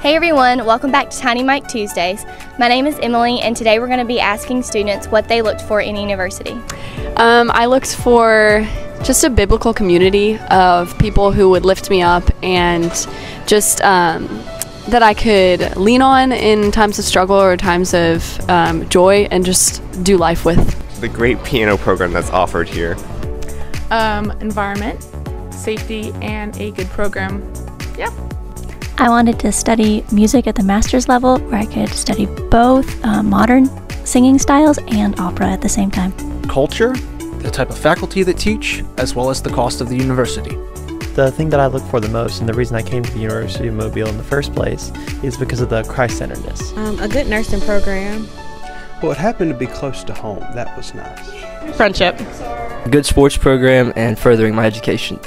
Hey everyone, welcome back to Tiny Mic Tuesdays. My name is Emily, and today we're going to be asking students what they looked for in university. Um, I looked for just a biblical community of people who would lift me up and just um, that I could lean on in times of struggle or times of um, joy and just do life with. The great piano program that's offered here. Um, environment, safety, and a good program. Yeah. I wanted to study music at the master's level where I could study both uh, modern singing styles and opera at the same time. Culture, the type of faculty that teach, as well as the cost of the university. The thing that I look for the most, and the reason I came to the University of Mobile in the first place, is because of the Christ centeredness. Um, a good nursing program. Well, it happened to be close to home. That was nice. Friendship. Good sports program and furthering my education.